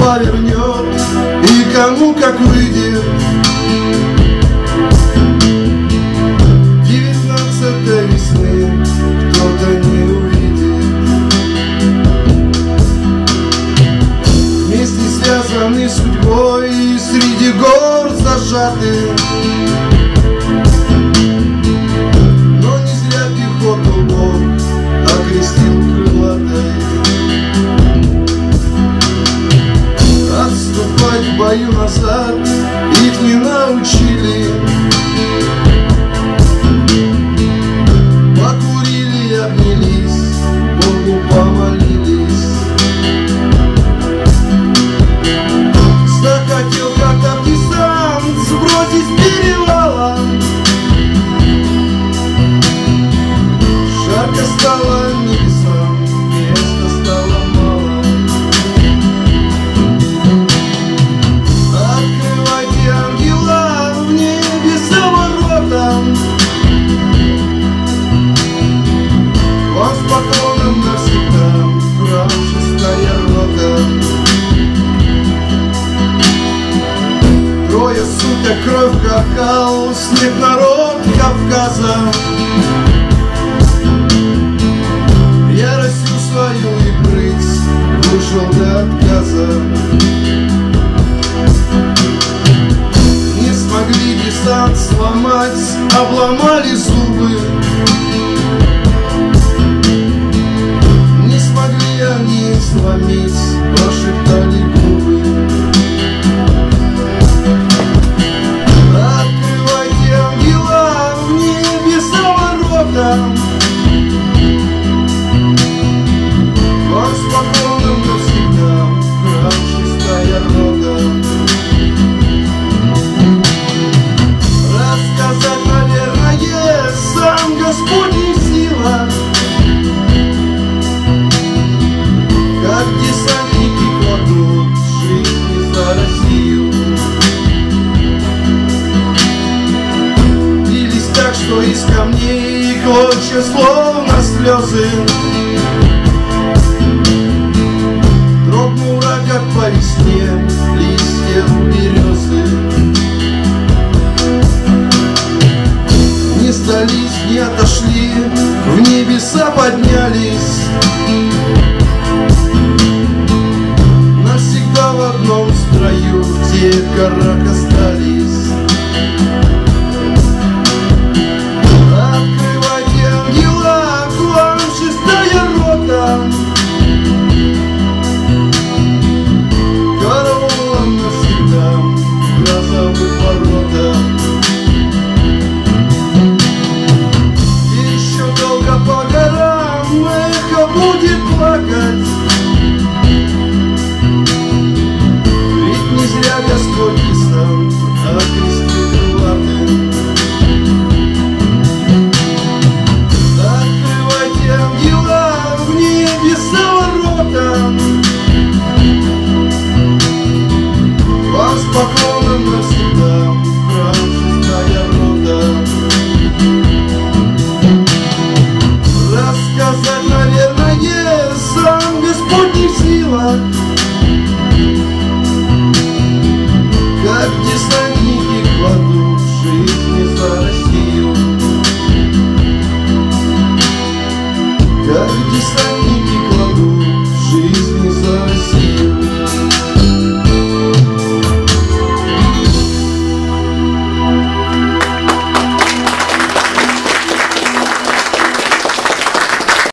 повернет И кому как выйдет. Девятнадцатой весны кто-то не увидит. Вместе связаны судьбой и среди гор зажаты What is любит народ Кавказа. я Яростью свою и прыть вышел до отказа. Не смогли дистанц сломать, обломались плача, словно слезы. Дрогнул рай, как по весне листья березы. Не сдались, не отошли, в небеса поднялись. Навсегда в одном строю те горах остались силах Как десантники кладут жизни за Россию. Как десантники